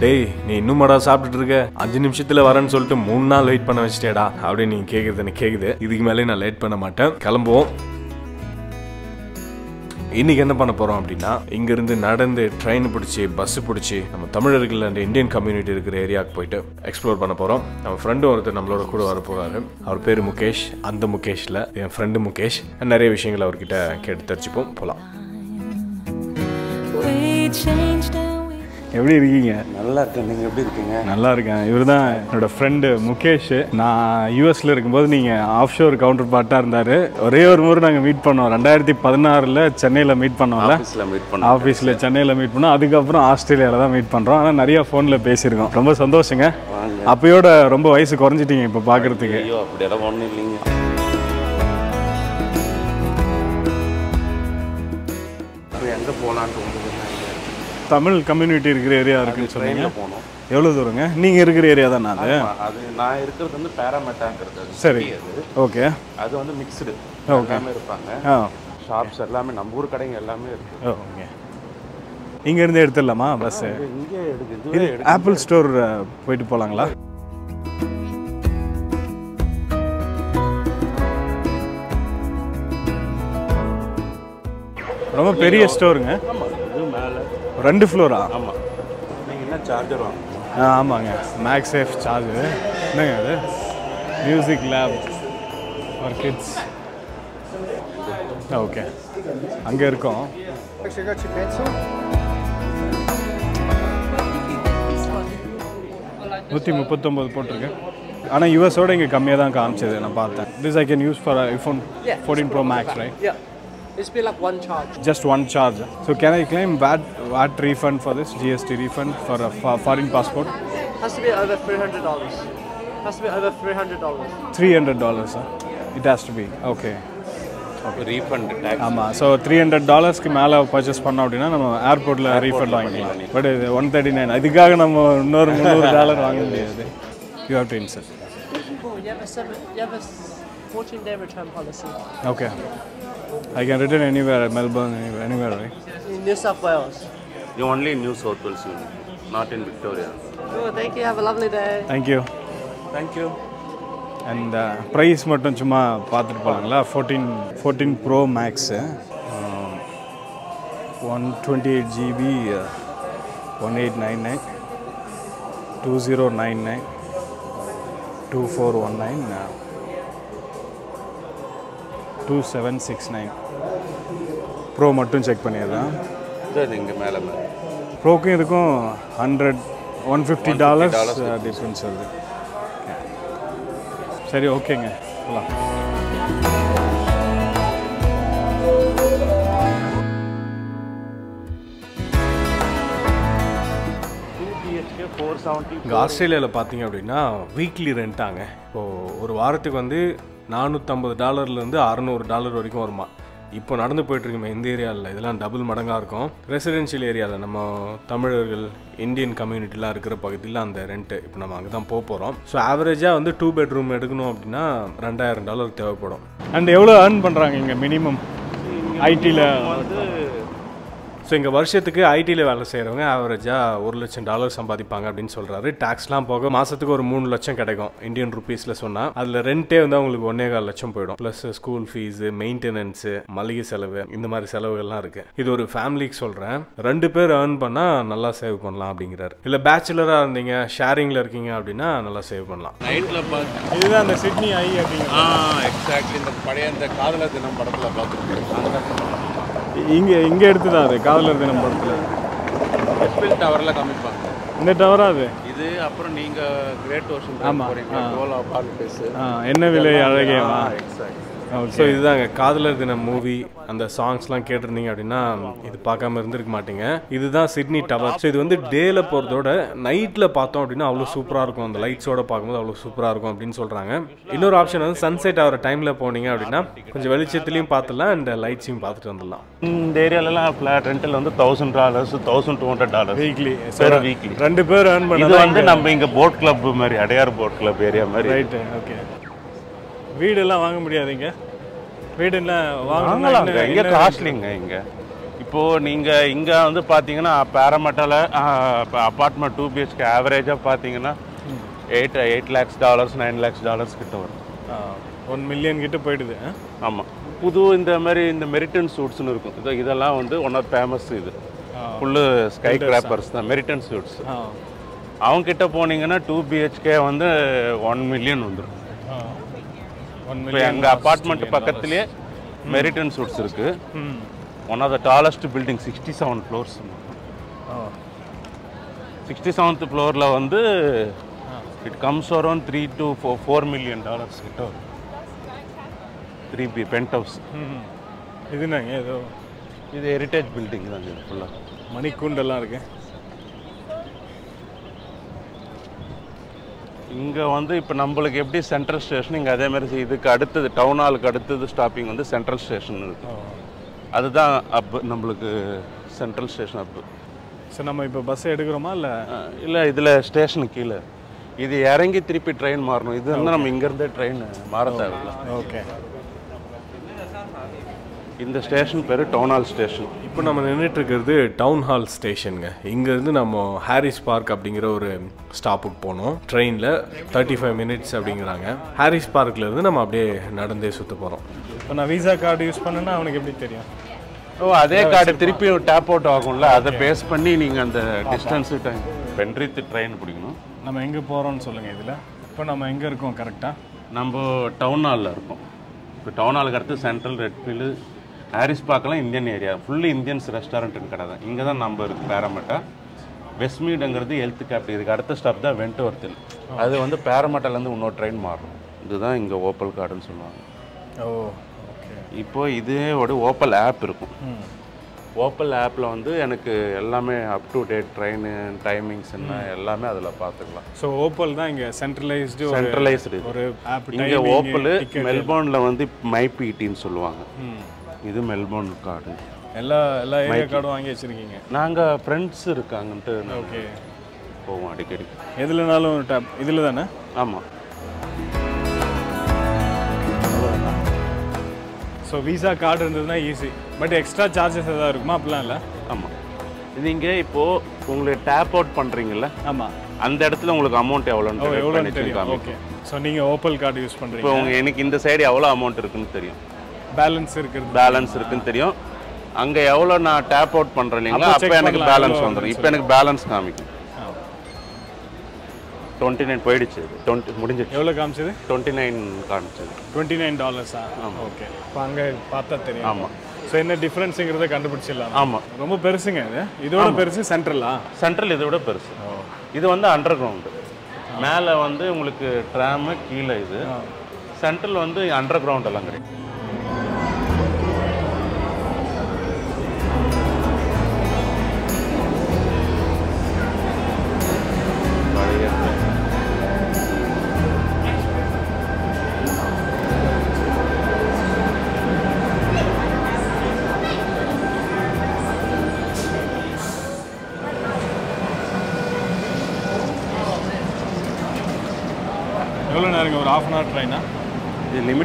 டேய் நீ இன்னுமாடா சாப்பிட்டுட்டு இருக்க? அஞ்சு நிமிஷத்துல வரேன்னு சொல்லிட்டு மூணு நாள் வெயிட் பண்ண வச்சிட்டேடா. அப்படின்னு நீங்க கேக்குறது எனக்கு கேக்குது. இதுக்கு மேலே நான் லேட் பண்ண மாட்டேன். கிளம்புவோம். இன்னைக்கு என்ன பண்ண போறோம் அப்படின்னா இங்க இருந்து நடந்து ட்ரெயின் பிடிச்சி பஸ் பிடிச்சி நம்ம தமிழர்கள் அந்த இந்தியன் கம்யூனிட்டி இருக்கிற ஏரியாவுக்கு போயிட்டு எக்ஸ்ப்ளோர் பண்ண போறோம். நம்ம ஃப்ரெண்டு ஒருத்தர் நம்மளோட கூட வர போறாரு. அவர் பேர் முகேஷ். அந்த முகேஷ்ல என் ஃப்ரெண்டு முகேஷ். நிறைய விஷயங்கள் அவர்கிட்ட கேட்டு தெரிஞ்சுப்போம். போலாம். எப்படி இருக்கீங்க? நல்லா இருக்கேன். நீங்கள் எப்படி இருக்கீங்க? நல்லா இருக்கேன். இவர் தான் என்னோட ஃப்ரெண்டு முகேஷ். நான் யூஎஸ்ல இருக்கும்போது நீங்கள் ஆஃப் ஷோர் கவுண்டர் பார்ட்டாக இருந்தார். ஒரே ஒரு முறை நாங்கள் மீட் பண்ணோம். ரெண்டாயிரத்தி பதினாறில் சென்னையில் மீட் பண்ணோம்ல. மீட் பண்ண ஆஃபீஸில் சென்னையில் மீட் பண்ணோம். அதுக்கப்புறம் ஆஸ்திரேலியாவில் தான் மீட் பண்ணுறோம் ஆனால் நிறைய ஃபோனில் பேசியிருக்கோம். ரொம்ப சந்தோஷங்க. அப்பயோட ரொம்ப வயசு குறைஞ்சிட்டீங்க இப்போ பார்க்குறதுக்கு ஐயோ அப்படியெல்லாம் ஒன்றும் இல்லைங்க. தமிழ் கம்யூனிட்டி இருக்கிற ஏரியா இருக்குன்னு சொன்னீங்க. போகணும் எவ்வளோ தூரங்க? நீங்கள் இருக்கிற ஏரியா தானே அது? அது நான் இருக்கிறது வந்து பேராமெட்டாங்கிறது சரி. ஓகே. அது வந்து மிக்ஸ்டு எல்லாமே இருப்பாங்க. ஷாப்ஸ் எல்லாமே நம்ம ஊர் கடைங்க எல்லாமே இருக்கு. ஓகே. இங்கேருந்து எடுத்துடலாமா பஸ்ஸு இங்கே இது ஆப்பிள் ஸ்டோர் போயிட்டு போகலாங்களா ரொம்ப பெரிய ஸ்டோருங்க ரெண்டு ஃப்ளோரா ஆமாம் நீங்கள் என்ன சார்ஜர் வாங்கணும்? ஆ ஆமாங்க. மேக்ஸ் சேஃப் சார்ஜ் என்னங்க அது? Music lab for kids okay அங்கே இருக்கோம். நூற்றி முப்பத்தொம்போது போட்டிருக்கேன் ஆனால் யூஎஸோட இங்கே கம்மியாக தான் காமிச்சது. நான் பார்த்தேன். This I can use for iPhone fourteen pro max right. It's been like one charge. just one charge. So can I claim VAT VAT refund for this GST refund for a fo- foreign passport? Has to be over three hundred dollars. Has to be over three hundred dollars. Three hundred dollars. It has to be okay. Refund tax ஆமாம் so three hundred டாலர்ஸ்க்கு மேலே purchase பண்ணோம் அப்படின்னா நம்ம ஏர்போர்ட்டில் refund வாங்கிக்கலாம் but இது one thirty nine அதுக்காக நம்ம இன்னொரு முந்நூறு டாலர் வாங்க முடியாது you have to insert Cool. You have a seven. You have a s- fourteen day return policy okay I can return anywhere Melbourne anywhere right in New South Wales. You only New South Wales not in Victoria Cool. Thank you. Have a lovely day. Thank you thank you and price மட்டும் சும்மா பார்த்துட்டு போகலாங்களா fourteen fourteen pro max one twenty eight GB one eight nine nine two zero nine nine two four one nine two seven six nine pro மட்டும் check பண்ணிடுறேன் sir இங்கே மேலே மேலே. ப்ரோக்கும் இதுக்கும் hundred one fifty dollars difference வருது. சரி ஓகேங்க போகலாம் இங்கே ஆஸ்திரேலியாவில் பார்த்தீங்க அப்படின்னா வீக்லி ரெண்டாங்க இப்போது ஒரு வாரத்துக்கு வந்து நானூற்றம்பது டாலர்லேருந்து அறநூறு டாலர் வரைக்கும் வருமா? இப்போ நடந்து போயிட்டுருக்கோம் இந்த ஏரியாவில் இதெல்லாம் டபுள் மடங்காக இருக்கும். ரெசிடென்ஷியல் ஏரியாவில் நம்ம தமிழர்கள் இந்தியன் கம்யூனிட்டிலாம் இருக்கிற பகுதியில் அந்த ரெண்ட்டு இப்போ நம்ம அங்கே தான் போக போகிறோம் ஸோ ஆவரேஜாக வந்து டூ பெட்ரூம் எடுக்கணும் அப்படின்னா ரெண்டாயிரம் டாலர் தேவைப்படும். அண்ட் எவ்வளோ ஏர்ன் பண்ணுறாங்க இங்கே மினிமம் ஐடியில் வந்து ஸோ இங்கே வருஷத்துக்கு ஐடியில் வேலை செய்கிறவங்க ஆவரேஜாக ஒரு லட்சம் டாலர் சம்பாதிப்பாங்க அப்படின்னு சொல்கிறாரு டேக்ஸ்லாம் போக மாதத்துக்கு ஒரு மூணு லட்சம் கிடைக்கும். இந்தியன் ருபீஸில் சொன்னால் அதில் ரெண்டே வந்து அவங்களுக்கு ஒன்னே கால் லட்சம் போயிடும். ப்ளஸ் ஸ்கூல் ஃபீஸு மெயின்டெனன்ஸு மளிகை செலவு இந்த மாதிரி செலவுகள்லாம் இருக்குது இது ஒரு ஃபேமிலிக்கு சொல்கிறேன் ரெண்டு பேர் ஏர்ன் பண்ணால் நல்லா சேவ் பண்ணலாம் அப்படிங்கிறாரு. இல்லை பேச்சுலராக இருந்தீங்க ஷேரிங்கில் இருக்கீங்க அப்படின்னா நல்லா சேவ் பண்ணலாம். நைட்டில் பார்த்து இதுதான் அந்த சிட்னி ஐ அப்படிங்க ஆ எக்ஸாக்ட்லி இந்த பழைய இந்த காதலர் தினம் படத்தில் பார்த்துருக்கேன் இங்கே இங்கே எடுத்துதான் அது காதலர் தினம் படத்தில். எஸ்பிஎல் டவரில் காமிப்பாங்க. இந்த டவரா அது? இது அப்புறம் நீங்கள் கிரேட் ஓஷன் ஆமா. போகிறீங்க கோலா பால் பேசு ஆ, என்ன விலை அழகேவா எக்ஸாக்ட் ஸோ இதுதாங்க காதலர் தினம் மூவி அந்த சாங்ஸ்லாம் கேட்டிருந்தீங்க அப்படின்னா இது பார்க்காம இருந்திருக்க மாட்டீங்க. இதுதான் சிட்னி டவர் ஸோ இது வந்து டேல போகிறதோட நைட்டில் பார்த்தோம் அப்படின்னா அவ்வளோ சூப்பராக இருக்கும். அந்த லைட்ஸோட பார்க்கும்போது அவ்வளோ சூப்பராக இருக்கும் அப்படின்னு சொல்கிறாங்க இன்னொரு ஆப்ஷன் வந்து சன்செட் ஆகிற டைமில் போனீங்க அப்படின்னா கொஞ்சம் வெளிச்சத்துலையும் பார்த்துடலாம் அண்ட் லைட்ஸையும் பார்த்துட்டு வந்துடலாம். இந்த ஏரியாலலாம் ஃப்ளாட் ரெண்டில் வந்து thousand dollars thousand two hundred dollars weekly per weekly ரெண்டு பேர் ஏர்ன் இது பண்ண வந்து நம்ம இங்க போட் கிளப் மாதிரி அடையார் போட் கிளப் ஏரியா மாதிரி. ரைட்டு ஓகே வீடெல்லாம் வாங்க முடியாதுங்க. வீடெல்லாம் வாங்கலாம் இங்க காஸ்ட்லிங்க இங்க. இப்போது நீங்கள் இங்கே வந்து பார்த்தீங்கன்னா பேரமட்டல இப்போ அப்பார்ட்மெண்ட் டூ பிஹெச்கே ஆவரேஜாக பார்த்தீங்கன்னா eight eight lakhs dollars nine lakhs dollars கிட்ட வரும். ஒன் மில்லியன் கிட்ட போயிடுது? ஆமாம் புது இந்த மாதிரி இந்த மெரிட்டன் சூட்ஸ்னு இருக்கும். இது இதெல்லாம் வந்து ஒன் ஆஃப் ஃபேமஸ் இது. ஃபுல்லு ஸ்கை கிராப்பர்ஸ் தான் மெரிட்டன் சூட்ஸ் அவங்க கிட்ட போனீங்கன்னா டூ பிஹெச்கே வந்து ஒன் மில்லியன் வந்துடும் இப்போ எங்கள் அப்பார்ட்மெண்ட் பக்கத்துலேயே மெரிட்டன் சூட்ஸ் இருக்குது one of the tallest building sixty seven floors sixty seventh ஃப்ளோரில் வந்து it comes around three to four four million dollars கிட்ட வரும். த்ரீ பி பென்ட் ஹவுஸ் இதுனாங்க ஏதோ? இது ஹெரிட்டேஜ் பில்டிங் தான் இது ஃபுல்லாக மணிக்கூண்டெல்லாம் இருக்கு. இங்கே வந்து இப்போ நம்மளுக்கு எப்படி சென்ட்ரல் ஸ்டேஷன் இங்கே அதே மாதிரி இதுக்கு அடுத்தது டவுன் ஹாலுக்கு அடுத்தது ஸ்டாப்பிங் வந்து சென்ட்ரல் ஸ்டேஷன் இருக்கு. அதுதான் அப் நம்மளுக்கு சென்ட்ரல் ஸ்டேஷன் அப்பு சரி நம்ம இப்போ பஸ் எடுக்கிறோமா இல்லை? இல்லை இதில் ஸ்டேஷனுக்கு கீழே. இது இறங்கி திருப்பி ட்ரெயின் மாறணும். இது வந்து நம்ம இங்கேருந்தே ட்ரெயின் மாற தேவையில்ல. ஓகே இந்த ஸ்டேஷன் பேர் டவுன் ஹால் ஸ்டேஷன் இப்போ நம்ம நின்றுட்டு இருக்கிறது டவுன் ஹால் ஸ்டேஷனுங்க இங்கேருந்து நம்ம ஹாரிஸ் பார்க் அப்படிங்கிற ஒரு ஸ்டாப்புக்கு போனோம். ட்ரெயினில் தேர்ட்டி ஃபைவ் மினிட்ஸ் அப்படிங்கிறாங்க. ஹாரிஸ் பார்க்லேருந்து நம்ம அப்படியே நடந்தே சுற்ற போகிறோம் இப்போ நான் விசா கார்டு யூஸ் பண்ணேன்னா அவனுக்கு எப்படி தெரியும்? ஓ அதே கார்டு திருப்பி டேப் அவுட் ஆகும்ல? அதை பேஸ் பண்ணி நீங்கள் அந்த டிஸ்டன்ஸு டைம் பென்ட்ரித்து ட்ரெயின் பிடிக்கணும். நம்ம எங்கே போகிறோம்னு சொல்லுங்கள் இதில். இப்போ நம்ம எங்கே இருக்கோம் கரெக்டாக நம்ம டவுன் ஹாலில் இருக்கோம். இப்போ டவுன் ஹாலுக்கு அடுத்து சென்ட்ரல் ரெட்ஃபீல்டு ஹாரிஸ் பார்க்கலாம் இந்தியன் ஏரியா. ஃபுல்லு இந்தியன்ஸ் ரெஸ்டாரண்ட்டுன்னு கடை தான். இங்கே தான் நம்ம இருக்குது பேரமட்டா வெஸ்ட்மீடுங்கிறது ஹெல்த் கேபிட்டல் இதுக்கு அடுத்த ஸ்டாப் தான் வென்ட்வர்த்தில் அது வந்து பேரமட்டாலேருந்து இன்னொரு ட்ரெயின் மாறும். இதுதான் இங்கே ஓப்பல் கார்டுன்னு சொல்லுவாங்க. ஓ ஓகே இப்போ இதே ஒரு ஓப்பல் ஆப் இருக்கும். ஓப்பல் ஆப்பில் வந்து எனக்கு எல்லாமே up to date train timings என்ன எல்லாமே அதில் பார்த்துக்கலாம் ஸோ ஓப்பல் தான் இங்கே சென்ட்ரலைஸ்டு சென்ட்ரலைஸ்டு ஒரு ஆப் இங்கே ஓப்பல் மெல்போர்னில் வந்து மைபிடின்னு சொல்லுவாங்க. இது மெல்போர்ன் கார்டு எல்லா எல்லா ஏரியா கார்டும் வாங்கி வச்சுருக்கீங்க? நாங்கள் ஃப்ரெண்ட்ஸ் இருக்காங்கன்ட்டு ஓகே போவோம் அடிக்கடி. எதுலனாலும் டேப் இதில் தானே? ஆமாம் ஸோ விசா கார்டு இருந்ததுன்னா ஈஸி பட் எக்ஸ்ட்ரா சார்ஜஸ் எதாவது இருக்குமா? அப்படிலாம் இல்லை? ஆமாம் நீங்கள் இப்போது உங்களுக்கு டேப் அவுட் பண்ணுறீங்கல்ல ஆமாம் அந்த இடத்துல உங்களுக்கு அமௌண்ட் எவ்வளோன்னு எவ்வளோன்னு தெரியும். ஓகே ஸோ நீங்கள் ஓப்பல் கார்டு யூஸ் இப்போ பண்ணுறீங்க உங்க எனக்கு இந்த சைடு எவ்வளோ அமௌண்ட் இருக்குன்னு தெரியும். பேலன்ஸ் இருக்கிறது பேலன்ஸ் இருக்குன்னு தெரியும். அங்கே எவ்வளோ நான் டேப் அவுட் பண்ணுறேன் இல்லைங்களா? அப்போ எனக்கு பேலன்ஸ் வந்துடும் இப்போ எனக்கு பேலன்ஸ் காமிக்கும். டுவெண்ட்டி நைன் போயிடுச்சு. டுவெண்ட்டி முடிஞ்சிச்சு எவ்வளோ காமிச்சது? டுவெண்ட்டி நைன் காமிச்சது டுவெண்ட்டி நைன் டாலர்ஸா ஓகே. இப்போ அங்கே பார்த்தா தெரியும். ஆமாம் ஸோ என்ன டிஃப்ரென்ஸுங்கிறத கண்டுபிடிச்சிடலாம். ஆமாம் ரொம்ப பெருசுங்க இது. இதோட பெருசு சென்ட்ரலா சென்ட்ரல் இதை விட பெருசு. இது வந்து அண்டர் கிரவுண்டு மேலே வந்து உங்களுக்கு ட்ராமு கீழே இது. சென்ட்ரல் வந்து அண்டர் கிரவுண்ட் எல்லாம் கிடைக்கும்.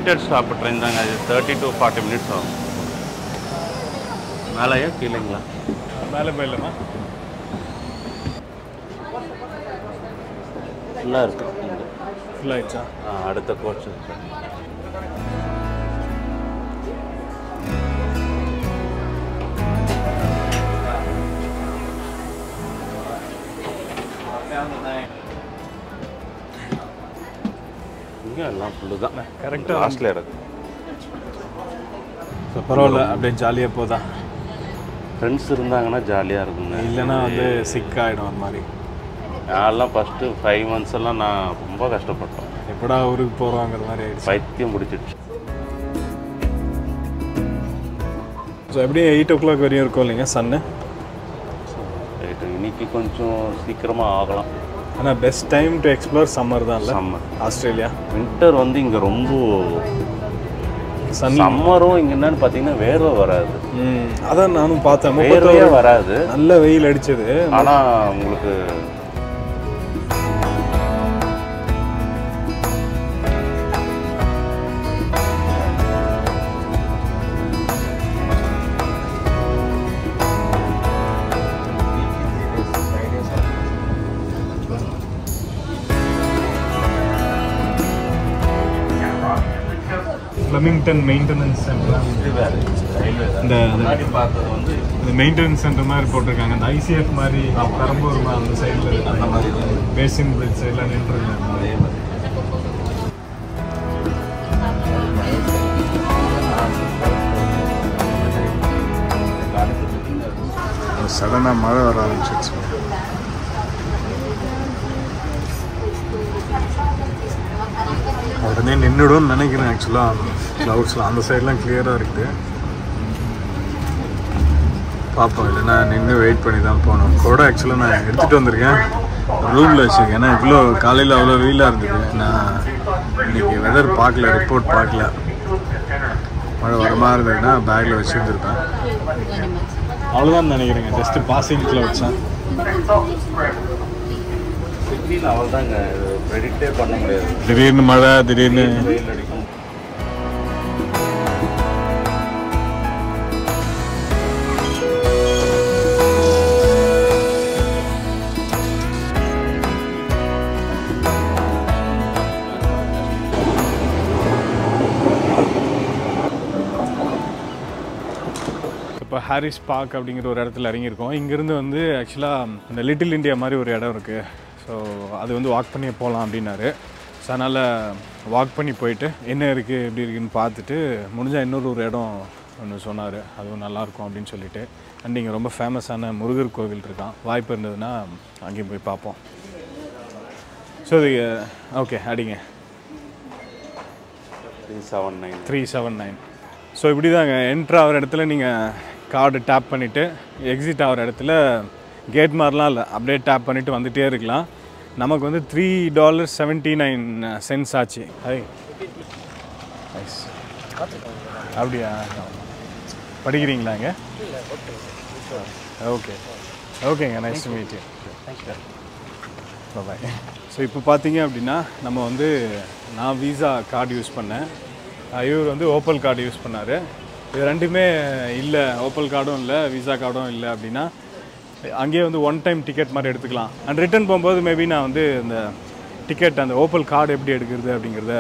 லிமிட்டட் ஸ்டாப் ட்ரெயின் தாங்க இது தேர்ட்டி டு ஃபார்ட்டி மினிட்ஸ் ஆகும். மேலேயா கீழேங்களா? மேலே போயிடலாமா ஃபுல்லாக இருக்கு. இங்க. ஃபுல் ஆயிடுச்சா? ஆ, அடுத்த கோச் இருக்கு இங்கே எல்லாம் ஃபுல்லு தான். கரெக்டாக லாஸ்ட்ல இருக்கு பரவாயில்ல அப்படியே ஜாலியாக போதா? ஃப்ரெண்ட்ஸ் இருந்தாங்கன்னா ஜாலியாக இருக்குங்க. இல்லைன்னா வந்து சிக் ஆகிடும் அந்த மாதிரி. நான்லாம் ஃபஸ்ட்டு ஃபைவ் மந்த்ஸ் எல்லாம் நான் ரொம்ப கஷ்டப்பட்டோம். எப்படா ஊருக்கு போகிறோங்கிற மாதிரி ஆயிடுச்சு. பைத்தியம் பிடிச்சிடுச்சு. ஸோ எப்படியும் எயிட் ஓ கிளாக் வரையும் இருக்கும் இல்லைங்க சன்னு? இன்னைக்கு கொஞ்சம் சீக்கிரமாக ஆகலாம். ஆனால் best time to explore summer தான் இல்லை? Summer Australia. வின்டர் வந்து இங்கே ரொம்ப சம்மரும் இங்கே என்னன்னு பார்த்தீங்கன்னா வேர்வை வராது. அதான் நானும் பார்த்தேன். வேர்வையே வராது. நல்ல வெயில் அடிச்சது. ஆனால் உங்களுக்கு ஃப்ளமிங்டன் மெயின்டெனன்ஸ் சென்டர் இந்த இந்த மெயின்டெனன்ஸ் சென்டர் மாதிரி போட்டிருக்காங்க. இந்த ஐசிஎஃப் மாதிரி பெரம்பூர் அந்த சைடில் அந்த மாதிரி பேசின் பிரிட்ஜ் சைடில் நின்றுருக்காங்க. அதே மாதிரி சடனாக மழை வர ஆரம்பிச்சிருச்சு. உடனே நின்றுடும்னு நினைக்கிறேன் ஆக்சுவலாக க்ளவுட்ஸில் அந்த சைட்லாம் கிளியராக இருக்குது. பார்ப்போம் இல்லைன்னா நின்று வெயிட் பண்ணி தான் போகணும். கூட ஆக்சுவலாக நான் எடுத்துகிட்டு வந்திருக்கேன். ரூமில் வச்சுருக்கேன். ஏன்னா இவ்வளோ காலையில் அவ்வளோ வெயிலாக இருந்தது. நான் இன்றைக்கி வெதர் பார்க்கல ரிப்போர்ட் பார்க்கல. மழை வர மாதிரி இருந்ததுன்னா பேக்கில் வச்சுருந்துருப்பேன். அவ்வளோதான் நினைக்கிறேங்க. ஜஸ்ட்டு பாசிங் வச்சேன் அவ்வளோதாங்க ப்ரெடிக்டே பண்ண முடியாது. திடீர்னு மழை திடீர்னு வெயில் அடிக்கும். இப்போ ஹாரிஸ் பார்க் அப்படிங்கிற ஒரு இடத்துல இறங்கியிருக்கோம். இங்கேருந்து வந்து ஆக்சுவலாக இந்த லிட்டில் இந்தியா மாதிரி ஒரு இடம் இருக்குது ஸோ அது வந்து வாக் பண்ணி போகலாம் அப்படின்னாரு. ஸோ அதனால் வாக் பண்ணி போயிட்டு என்ன இருக்குது எப்படி இருக்குன்னு பார்த்துட்டு முடிஞ்சால் இன்னொரு ஒரு இடம் ஒன்று சொன்னார். அதுவும் நல்லாயிருக்கும் அப்படின்னு சொல்லிட்டு. அண்ட் இங்கே ரொம்ப ஃபேமஸான முருகர் கோவில் இருக்கான் வாய்ப்பு இருந்ததுன்னா அங்கேயும் போய் பார்ப்போம். ஸோ இது ஓகே அடிங்க. Three seven nine three seven nine so இப்படி தாங்க என்ட்ரு ஆகிற இடத்துல நீங்கள் கார்டு டேப் பண்ணிவிட்டு எக்ஸிட் ஆகிற இடத்துல கேட் மாதிரிலாம் இல்லை. அப்படியே டேப் பண்ணிவிட்டு வந்துகிட்டே இருக்கலாம். நமக்கு வந்து three dollar seventy nine cents ஆச்சு ஹை அப்படியா? படிக்கிறீங்களாங்க ஓகே ஓகேங்க nice to meet bye so இப்போ பார்த்தீங்க அப்படின்னா நம்ம வந்து நான் விசா கார்டு யூஸ் பண்ணேன். இவர் வந்து ஓப்பல் கார்டு யூஸ் பண்ணார். இது ரெண்டுமே இல்லை. ஓப்பல் கார்டும் இல்லை விசா கார்டும் இல்லை அப்படின்னா அங்கேயே வந்து ஒன் டைம் டிக்கெட் மாதிரி எடுத்துக்கலாம். அண்ட் ரிட்டர்ன் போகும்போது மேபி நான் வந்து இந்த டிக்கெட் அந்த ஓப்பல் கார்டு எப்படி எடுக்கிறது அப்படிங்கிறத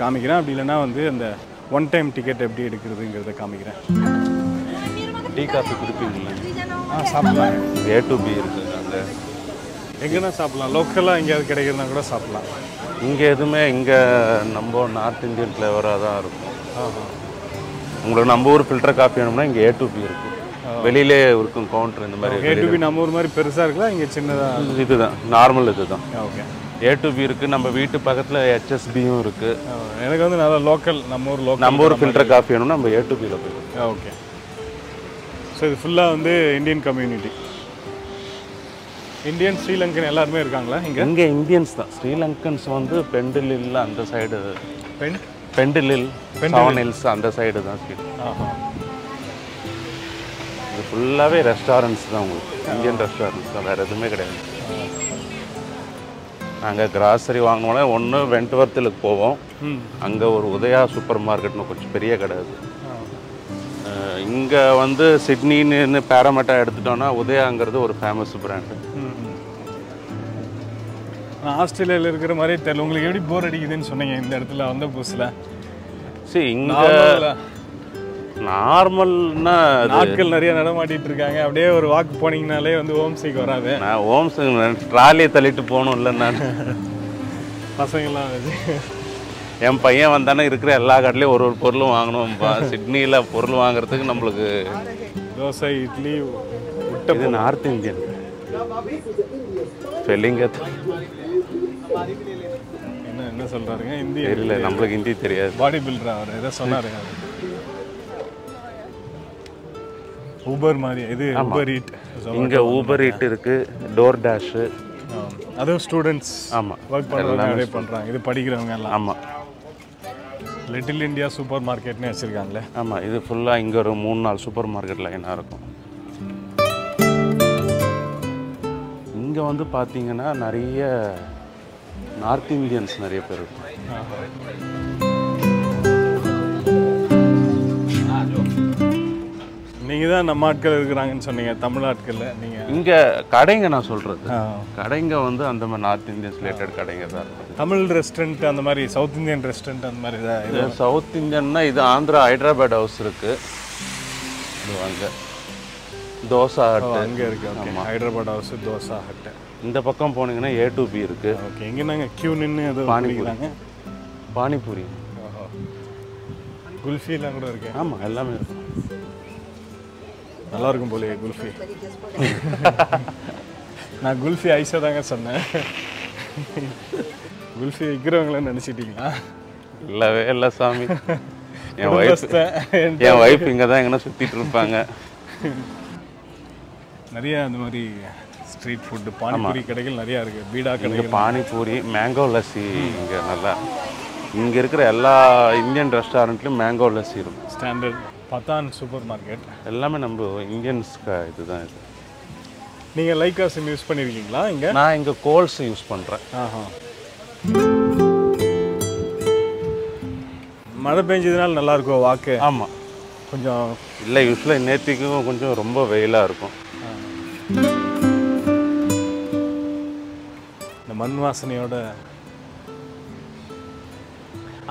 காமிக்கிறேன். அப்படி இல்லைன்னா வந்து அந்த ஒன் டைம் டிக்கெட் எப்படி எடுக்கிறதுங்கிறத காமிக்கிறேன். Tea coffee குடிப்பீங்களா? ஆ சாப்பிட்லாம். ஏ டு பி இருக்குது அங்கே எங்கன்னா சாப்பிட்லாம் லோக்கலாக எங்கேயாவது கிடைக்கிறதுனா கூட சாப்பிட்லாம். இங்கே எதுவுமே இங்கே நம்ம நார்த் இந்தியன் ஃப்ளேவராக தான் இருக்கும். உங்களுக்கு நம்ம ஊர் ஃபில்டர் காஃபி வேணும்னா இங்கே ஏ டு பி இருக்கும் வெளியிலே இருக்கும் கவுண்டர் இந்த மாதிரி ஏ டு பி நம்ம ஊர் மாதிரி பெருசாக இருக்கலாம் இங்கே சின்னதாக இதுதான் நார்மல் இதுதான். ஓகே ஏ டு பி இருக்குது நம்ம வீட்டு பக்கத்தில் ஹெச்எஸ்பியும் இருக்குது எனக்கு வந்து நல்லா லோக்கல் நம்ம ஊர் லோக்கல் நம்ம ஊர் ஃபில்டர் காஃபி வேணும்னா நம்ம ஏ டு பியில் போய் ஓகே ஸோ இது ஃபுல்லாக வந்து இந்தியன் கம்யூனிட்டி இந்தியன் ஸ்ரீலங்கன் எல்லாருமே இருக்காங்களா இங்கே? இங்கே இந்தியன்ஸ் தான். ஸ்ரீலங்கன்ஸ் வந்து பெண்டிலில் அந்த சைடு பெண் பெண்டிலில் ஹில்ஸ் அந்த சைடு தான் ஆஹா. இது ஃபுல்லாகவே ரெஸ்டாரண்ட்ஸ் தான் உங்களுக்கு. இந்தியன் ரெஸ்டாரண்ட்ஸ் தான் வேறு எதுவுமே கிடையாது. நாங்கள் கிராசரி வாங்கினோம்னா ஒன்று வெண்ட்வர்த்துலுக்கு போவோம். அங்கே ஒரு உதயா சூப்பர் மார்க்கெட்னு கொஞ்சம் பெரிய கடை அது. இங்கே வந்து சிட்னின்னு பேரமெட்டா எடுத்துட்டோம்னா உதயாங்கிறது ஒரு ஃபேமஸ் பிராண்டு ஆஸ்திரேலியாவில் இருக்கிற மாதிரியே தெரியல. உங்களுக்கு எப்படி போர் அடிக்குதுன்னு சொன்னீங்க இந்த இடத்துல வந்த புதுசில்? சரி இங்கே நார்மல்னா நாட்கள் நிறைய நடமாட்டிட்டு இருக்காங்க அப்படியே ஒரு வாக்கு போனீங்கனாலே வந்து ஹோம் சீக் வராது. நான் ஓம்ஸ் ட்ராலியை தள்ளிட்டு போகணும்ல நான். பசங்கள்லாம் வச்சு என் பையன் வந்தானே இருக்கிற எல்லா கடையிலையும் ஒரு ஒரு பொருளும் வாங்கணும்பா. சிட்னியில் பொருள் வாங்குறதுக்கு நம்மளுக்கு தோசை இட்லி முட்டை நார்த் இந்தியன். ஸ்பெல்லிங்க என்ன என்ன சொல்றாருங்க? இந்தி தெரியல நம்மளுக்கு ஹிந்தி தெரியாது. பாடி பில்டர் அவர் ஏதோ சொன்னாரு. ஊபர் மாதிரி இது ஊபர் ஈட் இங்கே ஊபர் ஈட் இருக்கு டோர் டேஷு அதுவும் ஸ்டூடெண்ட்ஸ் ஆமாம் ஒர்க் பண்ணுறவங்க நிறைய பண்ணுறாங்க இது படிக்கிறவங்க எல்லாம். ஆமாம் லிட்டில் இந்தியா சூப்பர் மார்க்கெட்னு வச்சுருக்காங்களே. ஆமாம் இது ஃபுல்லாக இங்கே ஒரு மூணு நாலு சூப்பர் மார்க்கெட் லைனாக இருக்கும். இங்கே வந்து பார்த்தீங்கன்னா நிறைய நார்த் இந்தியன்ஸ் நிறைய பேர் இருக்கும் நீங்கள் இங்கே தான் நம்ம ஆட்கள் இருக்கிறாங்கன்னு சொன்னீங்க தமிழ் ஆட்களில் நீங்கள் இங்கே கடைங்க நான் சொல்கிறது கடைங்க வந்து அந்த மாதிரி நார்த் இந்தியன்ஸ் ரிலேட்டட் கடைங்க தான் இருக்குது. தமிழ் ரெஸ்டாரண்ட் அந்த மாதிரி சவுத் இந்தியன் ரெஸ்டாரண்ட் அந்த மாதிரி தான் இது? சவுத் இந்தியன்னா இது ஆந்திரா ஹைதராபாத் ஹவுஸ் இருக்கு. இது அங்கே. தோசை ஹட்டு. அங்கே இருக்கு. Okay Hyderabad house Dosa hut. இந்த பக்கம் போனீங்கன்னா ஏ டு பி இருக்கு. ஓகே எங்கே நாங்கள் க்யூ நின்று ஏதோ பானிபூரி. பானிபூரி. குல்ஃபிலாம் கூட இருக்கு. ஆமாம் எல்லாமே இருக்கும் நல்லா இருக்கும் போலயே குல்ஃபி. நான் குல்ஃபி ஐஸை தாங்க சொன்னேன். குல்ஃபி விற்கிறவங்கள நினச்சிட்டிங்களா? இல்லவே இல்லை சாமி. என் ஒய்ஃப். என் ஒய்ஃப் இங்கே தான் எங்கன்னா சுற்றிட்டு இருப்பாங்க. நிறைய அந்த மாதிரி ஸ்ட்ரீட் ஃபுட்டு பானிபூரி கடைகள் நிறையா இருக்கு. பீடா கடைகள். பானிபூரி மேங்கோ லஸ்ஸி இங்கே நல்லா. இங்கே இருக்கிற எல்லா இந்தியன் ரெஸ்டாரண்ட்லையும் மேங்கோ லஸ்ஸி இருக்கும். Standard Pathan supermarket. எல்லாமே நம்ம இந்தியன்ஸ்க்கு இதுதான் இது. நீங்கள் லைக்கா சிம் யூஸ் பண்ணியிருக்கீங்களா இங்கே? நான் இங்கே கோல்ஸ் யூஸ் பண்ணுறேன் ஆஹா. மழை பெஞ்சதுனால நல்லா இருக்கும் வாக்கு? ஆமாம் கொஞ்சம் இல்லை யூஸ்வலாக நேற்றுக்கும் கொஞ்சம் ரொம்ப வெயிலாக இருக்கும். இந்த மண் வாசனையோட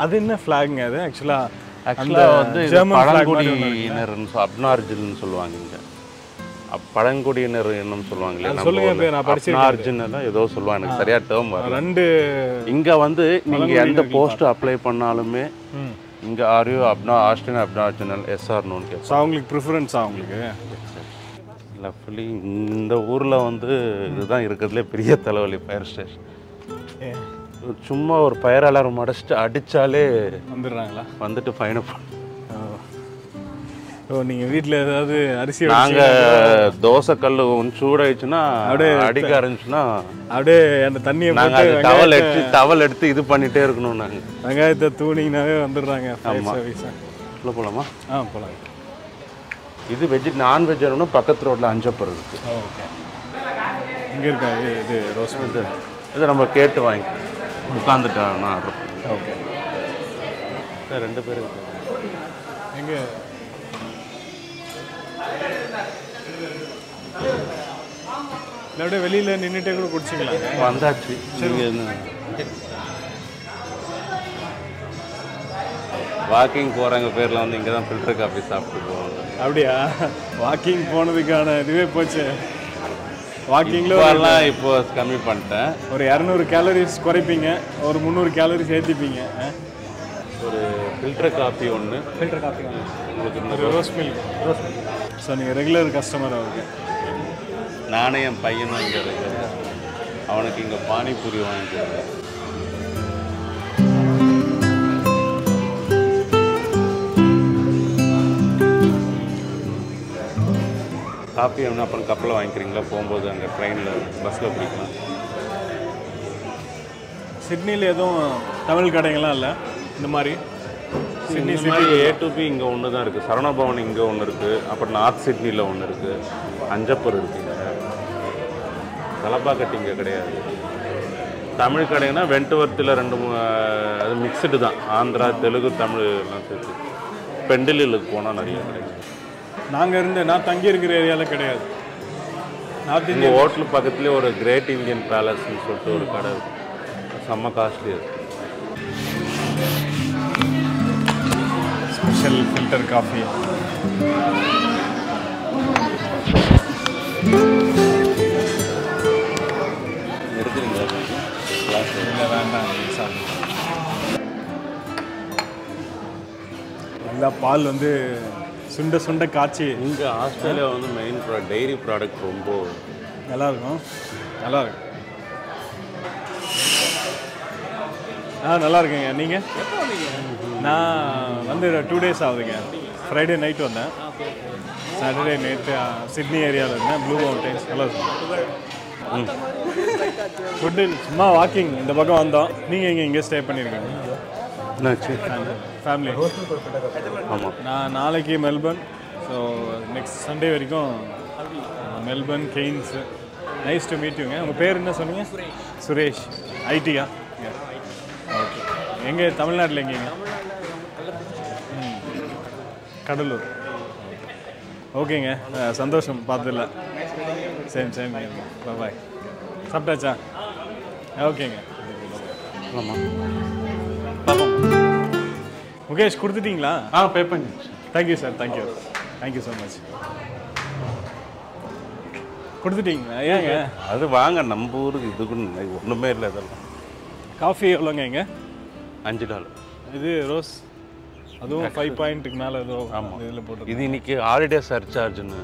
அது என்ன ஃப்ளாகுங்க அது? ஆக்சுவலாக ஆக்சுவலாக வந்து. பழங்குடியினர்னு அப்னார்ஜின்னு சொல்லுவாங்க இங்கே. பழங்குடியினர் என்னும் சொல்லுவாங்க ஏதோ சொல்லுவாங்க. எனக்கு சரியா டேர்ம் ரெண்டு இங்க வந்து நீங்க எந்த போஸ்ட் அப்ளை பண்ணாலுமே இங்க ஆர்யூ அப்னா ஆஸ்டின் அப்னார்ஜினல் எஸ்ஆர் நோன் கேட்போம் அவங்களுக்கு ப்ரிஃபரன்ஸா அவங்களுக்கு? லவ்லி இந்த ஊர்ல வந்து இதுதான் இருக்கிறதுலே பெரிய தலைவலி ஃபயர் ஸ்டேஷன் சும்மா ஒரு ஃபயர் அலாரம் அடைச்சிட்டு அடிச்சாலே வந்துடுறாங்களா? வந்துட்டு ஃபைனை ஓ நீங்கள் வீட்டில் ஏதாவது அரிசி நாங்க வடிச்சு தோசை கல் கொஞ்சம் சூடாயிடுச்சுன்னா அடிக்க ஆரம்பிச்சுன்னா அப்படியே அந்த தண்ணியை நாங்க போட்டு அது டவல் எடுத்து டவல் எடுத்து இது பண்ணிட்டே இருக்கணும் நாங்க. வெங்காயத்தை தூணிங்கனாவே வந்துடுறாங்க ஆமா. சர்வீஸாக உள்ள போலாமா? ஆ போகலாம் இது வெஜ் நான்வெஜ் வேணும்னா பக்கத்து ரோட்ல அஞ்சப்பர் இருக்கு. ஓகே. இங்கே இருக்கா? இது இது ரோஸ் இது நம்ம கேட்டு வாங்கி உட்காந்துட்டாங்கன்னா ஓகே. ரெண்டு பேரும். எங்கே? அப்படியே வெளியில் நின்றுட்டே கூட குடிச்சிக்கலாங்க வந்தாச்சு. என்ன வாக்கிங் போறவங்க பேர்ல வந்து இங்க தான் ஃபில்டர் காஃபி சாப்பிட்டு போவாங்க அப்படியா? வாக்கிங் போனதுக்கான இதுவே போச்சு. வாக்கிங்கில் இப்போல்லாம் இப்போ கம்மி பண்ணிட்டேன். ஒரு இரநூறு கேலரிஸ் குறைப்பீங்க ஒரு முந்நூறு கேலரிஸ் ஏற்றிப்பீங்க ஒரு ஃபில்டர் காஃபி ஒன்று ஃபில்டர் காஃபி உங்களுக்கு இந்த ஒரு rose milk rose milk so நீங்கள் ரெகுலர் கஸ்டமர் அவருக்கு. நானே என் பையனும் இங்கே இருக்கிறேன். அவனுக்கு இங்கே பானிபூரி வாங்கி காஃபி வேணும் அப்புறம் கப்பலில் வாங்கிக்கிறீங்களா? போகும்போது அங்கே ட்ரெயினில் பஸ்ஸில் பிடிக்கலாம் சிட்னியில் எதுவும் தமிழ் கடைங்கள்லாம் இல்லை? இந்த மாதிரி? சிட்னி மாதிரி ஏ டு பி இங்கே ஒன்று தான் இருக்குது சரவணபவன் இங்கே ஒன்று இருக்குது அப்புறம் நார்த் சிட்னியில் ஒன்று இருக்குது அஞ்சப்பர் இருக்குங்க தலப்பாக்கட்டு இங்கே கிடையாது. தமிழ் கடைனா வெண்டுவர்த்தில் ரெண்டு அது மிக்சடு தான். ஆந்திரா தெலுங்கு தமிழ் எல்லாம் சேர்த்து. பெண்டிலுக்கு போனால் நிறைய கிடைக்கும் நாங்கள் இருந்த நான் தங்கி இருக்கிற ஏரியாவில் கிடையாது. நார்த் இங்கே ஹோட்டல் பக்கத்துலேயே ஒரு கிரேட் இந்தியன் பேலஸ்ன்னு சொல்லிட்டு ஒரு கடை இருக்கு. செம்ம costly special filter coffee glass இல்லை வேண்டாம் சாப்பிடுங்க. நல்லா பால் வந்து சுண்ட சுண்ட காய்ச்சி இங்கே ஆஸ்திரேலியா வந்து மெயின் ப்ராடக்ட் டெய்ரி ப்ராடக்ட் ரொம்ப. நல்லா இருக்கும் நல்லா இருக்கு ஆ நல்லா இருக்குங்க நீங்கள் நான் வந்து டூ டேஸ் ஆகுதுங்க. ஃப்ரைடே நைட் வந்தேன். சாட்டர்டே நைட்டு சிட்னி ஏரியாவில் இருந்தேன். ப்ளூ மவுண்டைன்ஸ் நல்லா இருக்கும் ஃபுட்டு சும்மா வாக்கிங் இந்த பக்கம் வந்தோம். நீங்கள் இங்கே இங்கே ஸ்டே பண்ணியிருக்கீங்க? என்னாச்சு ஃபேமிலி ஆமாம் நான் நாளைக்கு மெல்பர்ன். ஸோ நெக்ஸ்ட் சண்டே வரைக்கும் Melbourne Cairns nice to meet யூங்க உங்கள் பேர் என்ன சொன்னீங்க? சுரேஷ். ஐடியா ஓகே எங்கே தமிழ்நாட்டில் எங்கேங்க ம். கடலூர். ஓகேங்க சந்தோஷம் பார்த்ததில்ல சேம் சேம் பாய் சாப்பிட்டாச்சா? ஓகேங்க ஆமாம் முகேஷ் கொடுத்துட்டீங்களா? ஆ பே பண்ணிடுச்சு thank you sir thank you thank you so much கொடுத்துட்டீங்களா? ஏங்க? அது வாங்க நம்ம ஊருக்கு இதுக்குன்னு ஒன்றுமே இல்லை இதெல்லாம். காஃபி எவ்வளோங்க இங்க? அஞ்சு டாலர். இது ரோஸ். அதுவும் ஃபைவ் பாயிண்ட்டுக்கு மேலே ஏதோ ஆமாம். இதில் போட்டு இது இன்னைக்கு ஹாலிடே சர்சார்ஜ்னு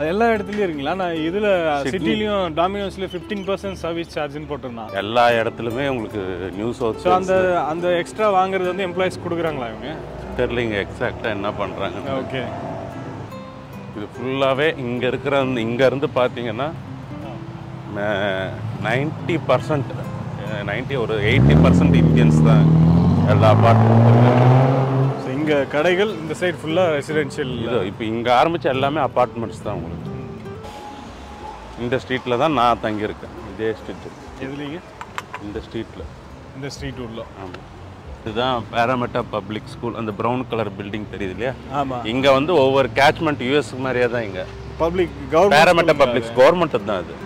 அது எல்லா இடத்துலையும் இருக்குங்களா? நான் இதில் சிட்டிலையும் டாமினோஸில் ஃபிஃப்டீன் பர்சன்ட் சர்வீஸ் சார்ஜ்னு போட்டிருந்தான் எல்லா இடத்துலையுமே உங்களுக்கு நியூஸ் ஸோ அந்த அந்த எக்ஸ்ட்ரா வாங்குறது வந்து எம்ப்ளாயிஸ் கொடுக்குறாங்களா இவங்க? தெரியலைங்க எக்ஸாக்டாக என்ன பண்ணுறாங்க ஓகே இது ஃபுல்லாகவே இங்கே இருக்கிற இங்கேருந்து பார்த்தீங்கன்னா நைன்ட்டி பர்சன்ட் நைன்ட்டி ஒரு எயிட்டி பர்சன்ட் இந்தியன்ஸ் தான் எல்லா அப்பார்ட்மெண்ட் ஸோ இங்கே கடைகள் இந்த சைடு ஃபுல்லாக ரெசிடென்ஷியல் இது இப்போ இங்கே ஆரம்பித்த எல்லாமே அப்பார்ட்மெண்ட்ஸ் தான் உங்களுக்கு. இந்த ஸ்ட்ரீட்டில் தான் நான் தங்கியிருக்கேன். இதே ஸ்ட்ரீட் எதுலீங்க? இந்த ஸ்ட்ரீட்டில் இந்த ஸ்ட்ரீட் உள்ள. ஆமாம் இதுதான் பேராமெட்டா பப்ளிக் ஸ்கூல் அந்த ப்ரௌன் கலர் பில்டிங் தெரியுது இல்லையா? ஆமாம் இங்கே வந்து ஒவ்வொரு கேட்ச்மெண்ட் யூஎஸ் மாதிரியே தான் இங்கே. பப்ளிக் பேராமெட்டா பப்ளிக் கவர்மெண்ட் தான் அது.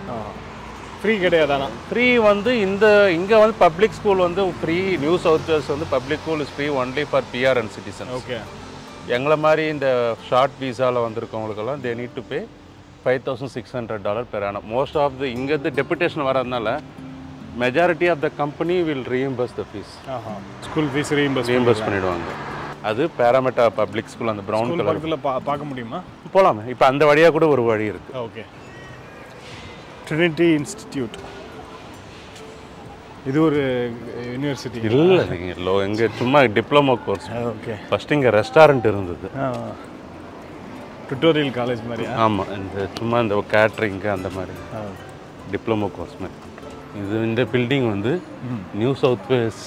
ஃப்ரீ கிடையாதானா ஃப்ரீ வந்து இந்த இங்கே வந்து பப்ளிக் ஸ்கூல் வந்து ஃப்ரீ நியூ சவுத் வேல்ஸ் வந்து public school is free only for PR and citizen okay எங்களை மாதிரி இந்த ஷார்ட் வீசாவில் வந்திருக்கவங்களுக்கெல்லாம் they need to pay five thousand six hundred dollar per annum most of the இங்கேருந்து deputation வரதுனால majority of the company will reimburse the fees school fees reimburse reimburse பண்ணிடுவாங்க. அது Parramatta public school அந்த brown colour பார்க்க முடியுமா? போகலாமே இப்போ அந்த வழியாக கூட ஒரு வழி இருக்குது ஓகே ட்ரினிட்டி இன்ஸ்டிடியூட் இது ஒரு யூனிவர்சிட்டி இல்லை நீங்கள் லோ எங்கே சும்மா டிப்ளமோ கோர்ஸ் ஓகே. ஃபஸ்ட்டு இங்கே ரெஸ்டாரண்ட் இருந்தது. டுட்டோரியல் காலேஜ் மாதிரியா? ஆமாம் இந்த சும்மா இந்த கேட்ரிங்கு அந்த மாதிரி. டிப்ளமோ கோர்ஸ் மாதிரி. இது இந்த பில்டிங் வந்து நியூ சவுத் வேல்ஸ்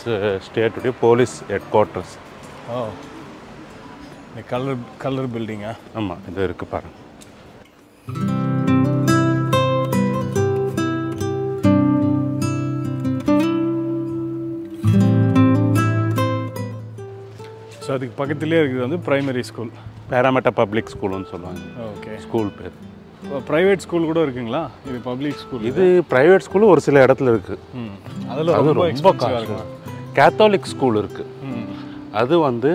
ஸ்டேட்டுடைய போலீஸ் ஹெட் குவார்ட்டர்ஸ் ஓ. கலர் கலர் பில்டிங்கா ஆமாம் இது இருக்குது பாருங்க. ஸோ அதுக்கு பக்கத்துலேயே இருக்குது வந்து ப்ரைமரி ஸ்கூல் பேராமெட்டா பப்ளிக் ஸ்கூல்னு சொல்லுவாங்க. ஓகே ஸ்கூல் பேர். ப்ரைவேட் ஸ்கூல் கூட இருக்குங்களா? இது பப்ளிக் ஸ்கூல் இது ப்ரைவேட் ஸ்கூலும் ஒரு சில இடத்துல இருக்குது ம். அதில் அது ரொம்ப கேத்தாலிக் ஸ்கூல் இருக்குது அது வந்து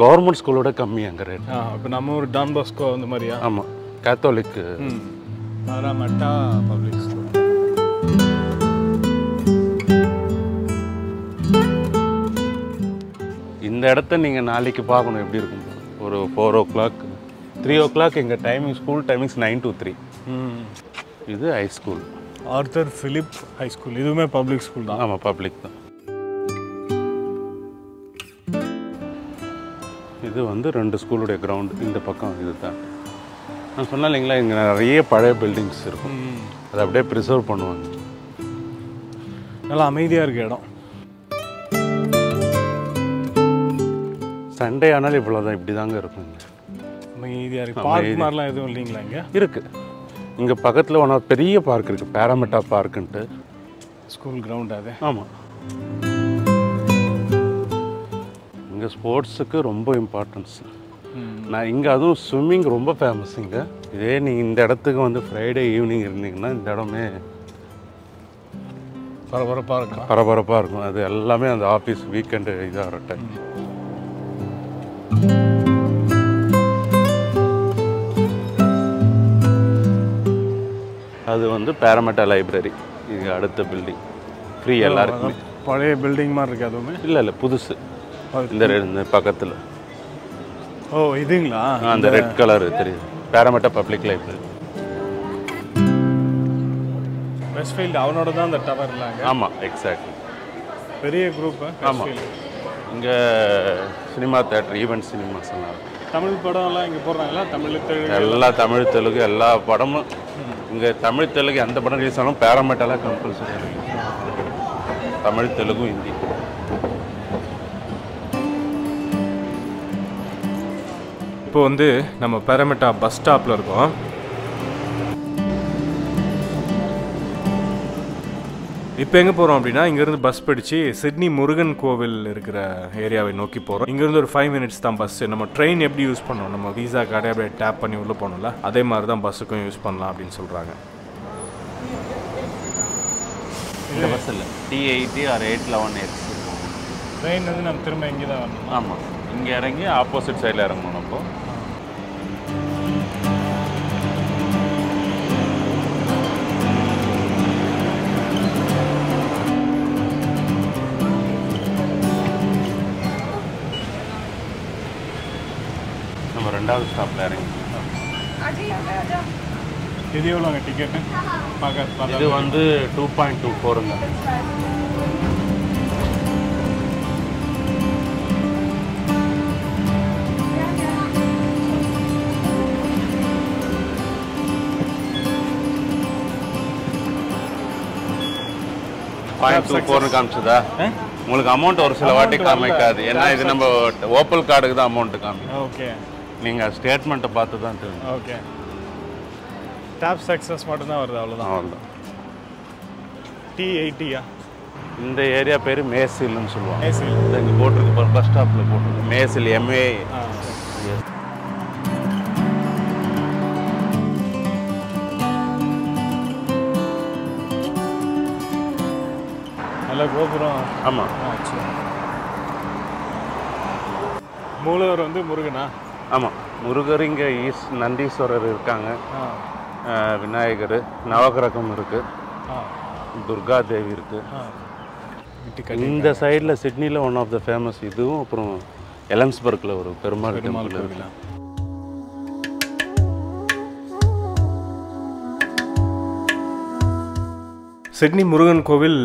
கவர்மெண்ட் ஸ்கூலோட கம்மி அங்கே ரேட் ஆ இப்போ நம்ம ஒரு டான் பாஸ்கோ அந்த மாதிரியா? ஆமாம் கேத்தாலிக் பாராமட்டா பப்ளிக் ஸ்கூல் இந்த இடத்த நீங்கள் நாளைக்கு பார்க்கணும். எப்படி இருக்கும்? ஒரு four o'clock three o'clock எங்கள் timing school timings nine to three ம். இது high school Arthur Phillip high school இதுவுமே பப்ளிக் ஸ்கூல் தான். ஆமாம் பப்ளிக் தான். இது வந்து ரெண்டு ஸ்கூலுடைய கிரவுண்ட் இந்த பக்கம் இது தான் நான் சொன்னேன் இல்லைங்களா இங்கே நிறைய பழைய பில்டிங்ஸ் இருக்கும். அதை அப்படியே ப்ரிசர்வ் பண்ணுவாங்க. நல்லா அமைதியாக இருக்கு இடம். சண்டே ஆனால் இவ்வளோ தான் இப்படி தாங்க இருக்கும் இங்க. அமைதியாக இருக்கு பார்க் மாதிரிலாம் எதுவும் இல்லைங்களா இங்கே? இருக்கு. இங்கே பக்கத்தில் ஒன்றா பெரிய பார்க் இருக்குது பேராமெட்டா பார்க்குன்ட்டு ஸ்கூல் கிரவுண்ட் அது. ஆமாம் இங்கே ஸ்போர்ட்ஸுக்கு ரொம்ப இம்பார்ட்டன்ஸ் நான் இங்கே அதுவும் ஸ்விம்மிங் ரொம்ப ஃபேமஸ் இங்கே. இதே நீங்கள் இந்த இடத்துக்கு வந்து ஃப்ரைடே ஈவினிங் இருந்தீங்கன்னா இந்த இடமே பரபரப்பாக இருக்கும். பரபரப்பாக இருக்கும். அது எல்லாமே அந்த ஆஃபீஸ் வீக்கெண்டு இதாக டைம் அது வந்து பேரமெட்டா லைப்ரரி இது அடுத்த பில்டிங் ஃப்ரீ எல்லாருக்குமே. பழைய பில்டிங் மாதிரி இருக்கு அதுவுமே? இல்லை இல்லை புதுசு. இந்த இந்த பக்கத்தில். ஓ இதுங்களா? அந்த ரெட் கலர் தெரியுது. பேரமெட்டா பப்ளிக் லைப்ரரி வெஸ்ட்ஃபீல்டு அவனோட தான் அந்த டவர் இல்லாங்க ஆமாம் எக்ஸாக்ட்லி பெரிய குரூப் ஆமாம் இங்கே சினிமா தேட்டர் ஈவெண்ட் சினிமாஸ் எல்லாம். தமிழ் படம் எல்லாம் இங்கே போடுறாங்களா? தமிழ் தெலுங்கு? எல்லா தமிழ் தெலுங்கு எல்லா படமும் இங்கே தமிழ் தெலுங்கு எந்த படம் ரிலீஸ் ஆனாலும் பேராமெட்டெல்லாம் கம்பல்சரி தமிழ் தெலுங்கு ஹிந்தி. இப்போ வந்து நம்ம பேரமெட்டா பஸ் ஸ்டாப்பில் இருக்கோம். இப்போ எங்கே போகிறோம் அப்படின்னா இங்கேருந்து பஸ் பிடிச்சி சிட்னி முருகன் கோவில் இருக்கிற ஏரியாவை நோக்கி போகிறோம் இங்கேருந்து ஒரு ஃபைவ் மினிட்ஸ் தான் பஸ் நம்ம ட்ரெயின் எப்படி யூஸ் பண்ணோம்? நம்ம விசா கார்டை அப்படியே டேப் பண்ணி உள்ளே போகணும்ல அதே மாதிரி தான் பஸ்ஸுக்கும் யூஸ் பண்ணலாம் அப்படின்னு சொல்கிறாங்க இந்த பஸ் இல்லை. T eighty R eight eleven X train வந்து நம்ம திரும்ப இங்கே தான் வரணும்? ஆமாம் இங்கே இறங்கி ஆப்போசிட் சைடில் இறங்கணும் அப்போ ரெண்டாவது ஸ்டாப்பில் இறங்கி. இது எவ்வளோங்க டிக்கெட்டு பார்க்க இது வந்து டூ பாயிண்ட் டூ ஃபோருங்க பாயிண்ட் டூ ஃபோர்னு காமிச்சதா? உங்களுக்கு அமௌண்ட் ஒரு சில வாட்டி. காமிக்காது. ஏன்னா இது நம்ம ஓப்பல் கார்டுக்கு தான் அமௌண்ட் காமிக்கும். ஓகே. நீங்கள் ஸ்டேட்மெண்ட்டை பார்த்து தான் தெரியும் ஓகே டேப் சக்ஸஸ் மட்டும்தான் வருது அவ்வளோதான் அவ்வளோதான் டி எயிட்டியா இந்த ஏரியா பேர் மேசில்னு சொல்லுவாங்க. இந்த இங்கே போட்டிருக்கு பஸ் ஸ்டாப்பில் போட்டிருக்கு. மேசில் எம்ஏ நல்ல கோபுரம். ஆமாம் மூலவர் வந்து முருகனா? ஆமாம் முருகர் இங்கே ஈஸ் நந்தீஸ்வரர் இருக்காங்க. விநாயகர் நவகிரகம் இருக்குது துர்கா தேவி இருக்குது இந்த சைடில் சிட்னியில் ஒன் ஆஃப் த ஃபேமஸ் இதுவும் அப்புறம் எலன்ஸ்பர்க்கில் ஒரு பெருமாள் பெருமாள் டெம்பிள் சிட்னி முருகன் கோவில்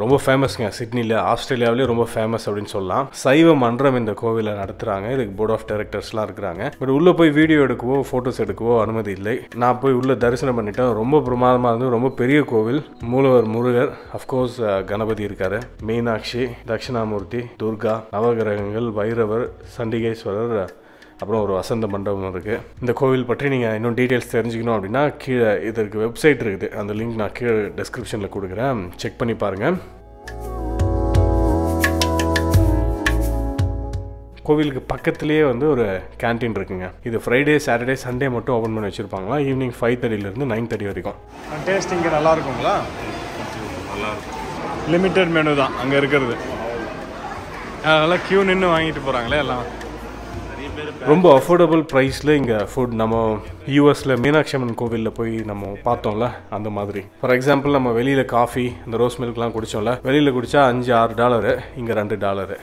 ரொம்ப ஃபேமஸ்ங்க சிட்னியில் ஆஸ்திரேலியாவிலே ரொம்ப ஃபேமஸ் அப்படின்னு சொல்லலாம். சைவ மன்றம் இந்த கோவிலை நடத்துகிறாங்க இதுக்கு போர்ட் ஆஃப் டைரக்டர்ஸ்லாம் இருக்கிறாங்க. பட் உள்ளே போய் வீடியோ எடுக்கவோ ஃபோட்டோஸ் எடுக்கவோ அனுமதி இல்லை. நான் போய் உள்ளே தரிசனம் பண்ணிட்டேன். ரொம்ப பிரமாதமாக இருந்து ரொம்ப பெரிய கோவில். மூலவர் முருகர் அஃப்கோர்ஸ் கணபதி இருக்கார். மீனாட்சி தட்சிணாமூர்த்தி துர்கா நவகிரகங்கள் பைரவர் சண்டிகேஸ்வரர் அப்புறம் ஒரு வசந்த மண்டபம் இருக்குது இந்த கோவில் பற்றி நீங்கள் இன்னும் டீட்டெயில்ஸ் தெரிஞ்சுக்கணும் அப்படின்னா கீழே இதற்கு வெப்சைட் இருக்குது. அந்த லிங்க் நான் கீழே டிஸ்கிரிப்ஷனில் கொடுக்குறேன். செக் பண்ணி பாருங்கள் கோவிலுக்கு பக்கத்துலேயே வந்து ஒரு கேண்டீன் இருக்குங்க. இது ஃப்ரைடே சாட்டர்டே சண்டே மட்டும் ஓப்பன் பண்ணி வச்சுருப்பாங்களா? ஈவினிங் ஃபைவ் தேர்ட்டிலேருந்து நைன் தேர்ட்டி வரைக்கும்? டேஸ்ட் இங்கே நல்லா இருக்குங்களா? லிமிட்டட் மெனு தான் அங்கே இருக்கிறது. அதெல்லாம் க்யூ நின்று வாங்கிட்டு போகிறாங்களே எல்லாம். ரொம்ப அஃபோர்டபுள் ப்ரைஸில் இங்கே ஃபுட் நம்ம யூஎஸில் மீனாட்சி அம்மன் கோவிலில் போய் நம்ம பார்த்தோம்ல அந்த மாதிரி. ஃபார் எக்ஸாம்பிள் நம்ம வெளியில் காஃபி இந்த ரோஸ் மில்க்லாம் குடித்தோம்ல வெளியில் குடித்தா அஞ்சு ஆறு டாலரு இங்கே ரெண்டு டாலரு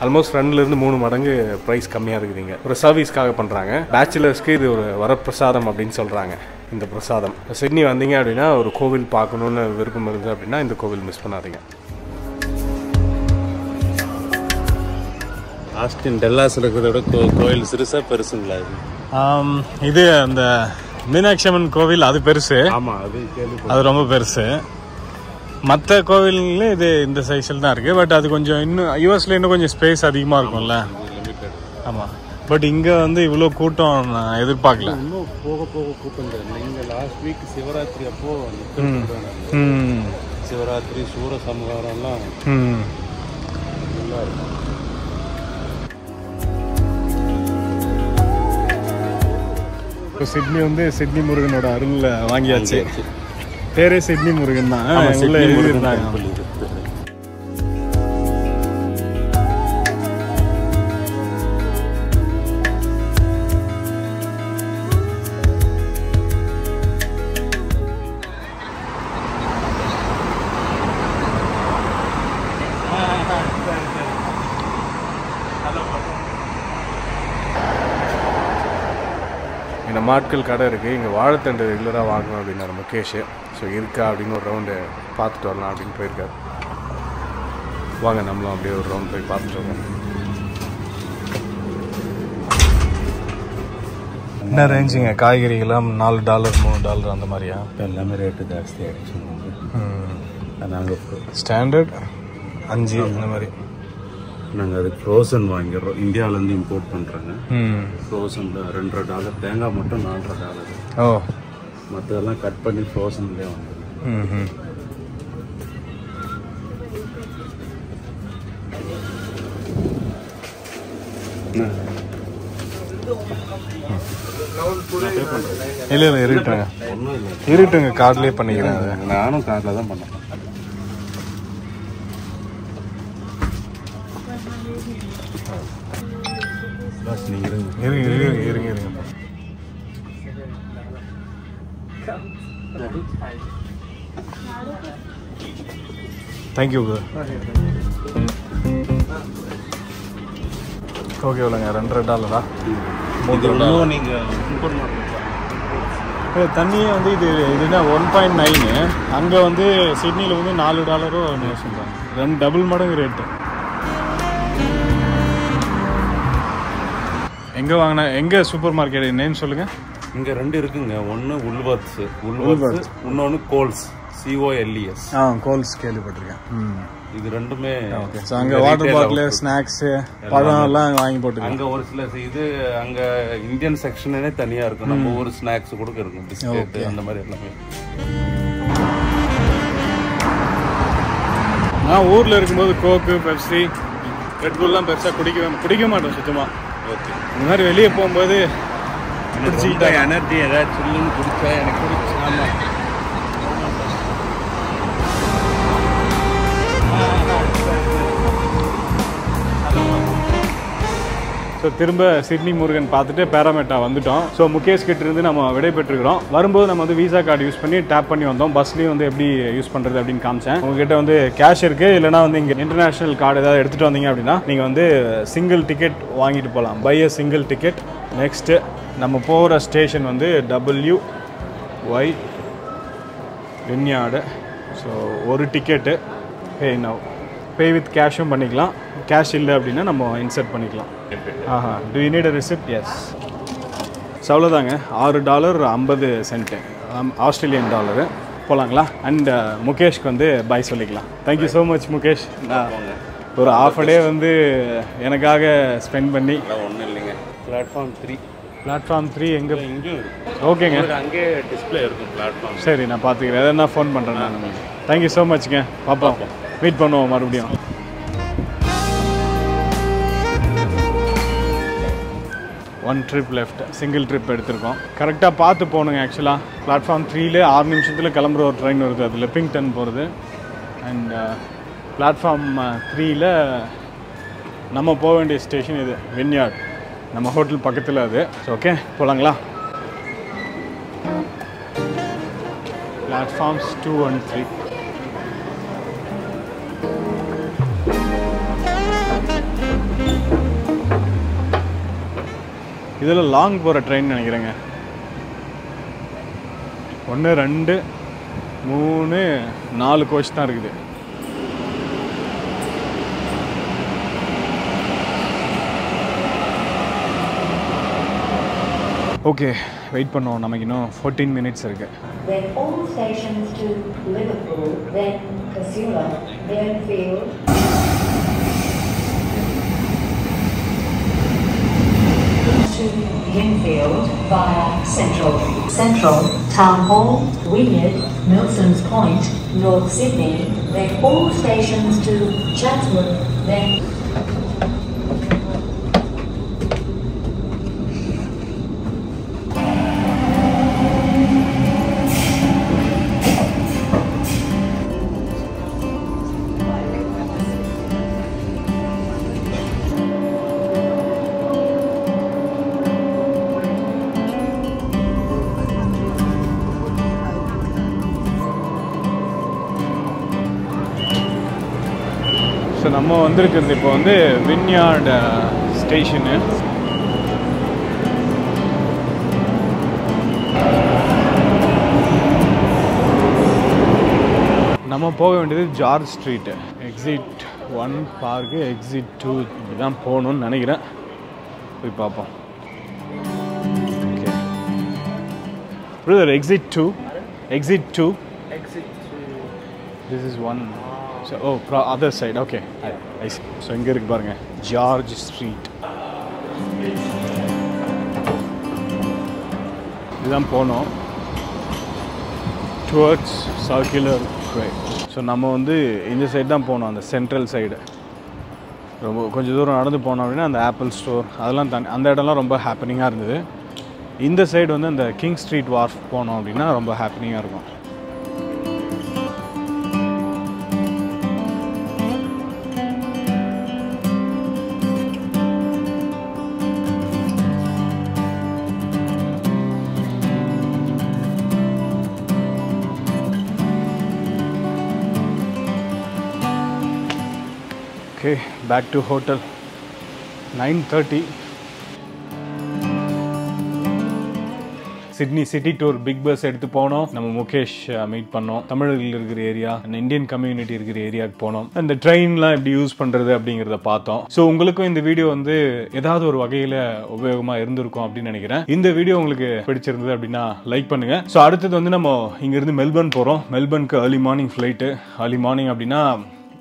ஆல்மோஸ்ட் ரெண்டுலேருந்து மூணு மடங்கு ப்ரைஸ் கம்மியாக இருக்குதுங்க. ஒரு சர்வீஸ்க்காக பண்ணுறாங்க பேச்சுலர்ஸ்க்கு இது ஒரு வரப்பிரசாதம் அப்படின்னு சொல்கிறாங்க இந்த பிரசாதம். சிட்னி வந்தீங்க அப்படின்னா ஒரு கோவில் பார்க்கணுன்னு விருப்பம் இருந்தது அப்படின்னா இந்த கோவில் மிஸ் பண்ணாதீங்க. ஆஸ்டின் டெல்லாஸ் இருக்கிறத விட கோ கோயில் சிறுசாக பெருசுங்களா இது? இது அந்த மீனாட்சி அம்மன் கோவில் அது பெருசு. ஆமாம் அது அது ரொம்ப பெருசு. மற்ற கோவில்ல இது இந்த சைஸில் தான் இருக்குது பட் அது கொஞ்சம் இன்னும் யூஎஸ்ல இன்னும் கொஞ்சம் ஸ்பேஸ் அதிகமாக இருக்கும்ல. ஆமாம் பட் இங்கே வந்து இவ்வளோ கூட்டம் நான் எதிர்பார்க்கல. இன்னும் போக போக கூட்டம் இந்த லாஸ்ட் வீக் சிவராத்திரி அப்போ சிவராத்திரி சூர சம்ஹாரம்லாம் ம். நல்லா இருக்கும். இப்போ சிட்னி வந்து சிட்னி முருகனோட அருள் வாங்கியாச்சு. பேரே சிட்னி முருகன் தான். உள்ள எழுதியிருந்தாங்க இந்த மாட்கள் கடை இருக்குது இங்கே வாழைத்தண்டு ரெகுலராக வாங்கணும் அப்படின்னாரு முகேஷ். ஸோ இருக்கா அப்படின்னு ஒரு ரவுண்டு பார்த்துட்டு வரலாம் அப்படின்னு போயிருக்காரு. வாங்க நம்மளும் அப்படியே ஒரு ரவுண்ட் போய் பார்த்துட்டு வரலாம் என்ன ரேஞ்சுங்க காய்கறிகள்லாம் நாலு டாலர் மூணு டாலர் அந்த மாதிரியா? எல்லாமே ரேட்டு ஜாஸ்தி ஆகிடுச்சு நாங்கள் ஸ்டாண்டர்ட் அஞ்சு இந்த மாதிரி. நாங்கள் அதுக்கு ஃப்ரோசன் வாங்கிடுறோம். இந்தியாவிலேருந்து இம்போர்ட் பண்ணுறாங்க ஃப்ரோசனில் ரெண்டரை டாலர் தேங்காய் மட்டும் நாலரை டாலர் ஓ. மற்றதெல்லாம் கட் பண்ணி ஃப்ரோசன்லேயே வாங்குறோம் இல்லை இல்லை இருக்கட்டுங்க ஒன்றும் இல்லை. இருக்கட்டுங்க கார்ட்லேயே பண்ணிக்கிறேன். நானும் காரில் தான் பண்ணேன் நீங்கள் இருங்க இருங்க இருங்க இருங்க இருங்க தேங்க்யூ ப்ரோ ஓகே இல்லைங்க ரெண்டரை டாலரா இன்னும் நீங்கள் தண்ணியே வந்து இது இதுனா ஒன் பாயிண்ட் நைனு அங்கே வந்து சிட்னியில் வந்து நாலு டாலரும் சொல்கிறாங்க ரெண்டு டபுள் மடங்கு ரேட்டு எங்கே வாங்கினா எங்கே சூப்பர் மார்க்கெட் நேம் சொல்லுங்கள் இங்க ரெண்டு இருக்குங்க. ஒன்னு உல்வர்ட்ஸ் உல்வர்ட்ஸ் இன்னொன்னு கோல்ஸ் சிஓஎல்இஎஸ் ஆ கோல்ஸ் கேள்விப்பட்டிருக்கேன். இது ரெண்டுமே ஓகே ஸோ அங்கே வாட்டர் பாட்டிலு ஸ்நாக்ஸு பழம் எல்லாம் அங்கே வாங்கி போட்டுக்கலாம் அங்க ஒரு சில இது அங்க இந்தியன் செக்ஷனே தனியா இருக்கும். நம்ம ஒரு ஸ்நாக்ஸ் கூட இருக்கும். பிஸ்கெட் அந்த மாதிரி எல்லாமே. நான் ஊரில் இருக்கும்போது கோக்கு பெப்சி ரெட் புல்லாம் பெருசாக குடிக்க குடிக்க மாட்டேன் சுத்தமாக ஓகே. இந்த மாதிரி வெளியே போகும்போது பிடிச்சிக்கிட்டா எனர்ஜி ஏதாச்சும் சில்லுன்னு குடிச்சா எனக்கு குடிச்சு ஸோ திரும்ப சிட்னி முருகன் பார்த்துட்டு பேராமெட்டா வந்துட்டோம். ஸோ முகேஷ் கிட்டேருந்து நம்ம விடைபெற்றுக்கிறோம் வரும்போது நம்ம வந்து விசா கார்டு யூஸ் பண்ணி டேப் பண்ணி வந்தோம். பஸ்லேயும் வந்து எப்படி யூஸ் பண்ணுறது அப்படின்னு காமிச்சேன். உங்ககிட்ட வந்து கேஷ் இருக்குது இல்லைனா வந்து இங்கே இன்டர்நேஷனல் கார்டு ஏதாவது எடுத்துகிட்டு வந்தீங்க அப்படின்னா நீங்கள் வந்து சிங்கிள் டிக்கெட் வாங்கிட்டு போகலாம் buy a single ticket next நம்ம போகிற ஸ்டேஷன் வந்து டபுள்யூ ஒய் வின்யார்டு ஸோ ஒரு ticket hey now pay with கேஷும் பண்ணிக்கலாம். கேஷ் இல்லை அப்படின்னா நம்ம இன்சர்ட் பண்ணிக்கலாம். ஆஹா do you need a receipt yes so அவ்வளோதாங்க ஆறு டாலர் ஐம்பது சென்ட்டு ஆஸ்திரேலியன் டாலரு போகலாங்களா அண்ட் முகேஷ்க்கு வந்து பாய் சொல்லிக்கலாம். Thank you so much Mukesh. நான் ஒரு ஆஃப் டே வந்து எனக்காக ஸ்பெண்ட் பண்ணி ஒன்றும் இல்லைங்க. பிளாட்ஃபார்ம் த்ரீ பிளாட்ஃபார்ம் த்ரீ எங்கே? இங்கேயும் ஓகேங்க அங்கேயே டிஸ்பிளே இருக்கும் பிளாட்ஃபார்ம் சரி நான் பார்த்துக்கிறேன். எதாவது நான் ஃபோன் பண்ணுறேன் நான் தேங்க்யூ ஸோ மச்ங்க பார்ப்போம் மீட் பண்ணுவோம் மறுபடியும். One trip left single trip எடுத்திருக்கோம். கரெக்டாக பார்த்து போகணுங்க ஆக்சுவலாக பிளாட்ஃபார்ம் த்ரீல ஆறு நிமிஷத்தில் கிளம்புற ஒரு ட்ரெயின் வருது அது லெப்பிங்டன் போகிறது அண்ட் பிளாட்ஃபார்ம் த்ரீல நம்ம போக வேண்டிய ஸ்டேஷன் இது வின்யார்ட் நம்ம ஹோட்டல் பக்கத்தில் அது. ஓகே போகலாங்களா பிளாட்ஃபார்ம்ஸ் டூ அண்ட் த்ரீ இதில் லாங் போகிற ட்ரெயின் நினைக்கிறேங்க. ஒன்று ரெண்டு மூணு நாலு கோச் தான் இருக்குது. ஓகே வெயிட் பண்ணுவோம். நமக்கு இன்னும் ஃபோர்டீன் மினிட்ஸ் இருக்குது Then all stations to Liverpool, then Casula, then Winfield via Central. Central, Town Hall, Wynyard, Milson's Point, North Sydney, then all stations to Chatswood, then so நம்ம வந்திருக்கிறது இப்போ வந்து வின்யார்டு ஸ்டேஷனு நம்ம போக வேண்டியது George street exit one park exit two இப்படி தான் போகணும்னு நினைக்கிறேன். போய் பார்ப்போம். Okay brother exit two exit two to this is one so oh bro other side okay ice so இங்கே இருக்கு பாருங்க. ஜார்ஜ் ஸ்ட்ரீட் இதுதான் போனோம். டுவர்ட்ஸ் சர்க்குலர் வே ஸோ நம்ம வந்து இந்த சைடு தான் போனோம் அந்த சென்ட்ரல் சைடு ரொம்ப கொஞ்சம் தூரம் நடந்து போனோம் அப்படின்னா அந்த ஆப்பிள் ஸ்டோர் அதெல்லாம் தனி அந்த இடம்லாம் ரொம்ப ஹாப்பனிங்காக இருந்தது. இந்த சைடு வந்து அந்த கிங் ஸ்ட்ரீட் வார்ஃப் போனோம் அப்படின்னா ரொம்ப ஹாப்பனிங்காக இருக்கும். Okay back to hotel nine thirty Sydney city tour big bus எடுத்து போனோம். நம்ம முகேஷ் மீட் பண்ணோம். தமிழர்கள் இருக்கிற ஏரியா இந்தியன் கம்யூனிட்டி இருக்கிற ஏரியாவுக்கு போனோம். அந்த ட்ரெயின்லாம் எப்படி யூஸ் பண்ணுறது அப்படிங்கிறத பார்த்தோம். ஸோ உங்களுக்கும் இந்த வீடியோ வந்து ஏதாவது ஒரு வகையில் உபயோகமாக இருந்திருக்கும் அப்படின்னு நினைக்கிறேன். இந்த வீடியோ உங்களுக்கு பிடிச்சிருந்தது அப்படின்னா லைக் பண்ணுங்கள் ஸோ அடுத்தது வந்து நம்ம இங்கேருந்து மெல்பர்ன் போகிறோம் மெல்பர்னுக்கு early morning flight early morning அப்படின்னா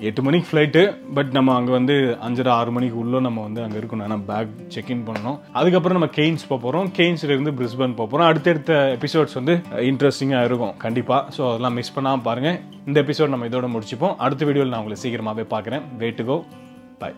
எட்டு மணிக்கு ஃப்ளைட்டு பட் நம்ம அங்கே வந்து அஞ்சரை ஆறு மணிக்கு உள்ளே நம்ம வந்து அங்கே இருக்கணும். ஏன்னா பேக் செக்இன் பண்ணணும். அதுக்கப்புறம் நம்ம கெயின்ஸ் போகிறோம் கெய்ன்ஸ்ல இருந்து பிரிஸ்பன் போக போகிறோம் அடுத்தடுத்த எபிசோட்ஸ் வந்து uh, இன்ட்ரெஸ்டிங்காக இருக்கும். கண்டிப்பாக ஸோ அதெல்லாம் மிஸ் பண்ணாமல் பாருங்கள் இந்த எபிசோட் நம்ம இதோட முடிச்சுப்போம். அடுத்த வீடியோவில் நான் உங்களை சீக்கிரமாகவே பார்க்குறேன். வே கோ பை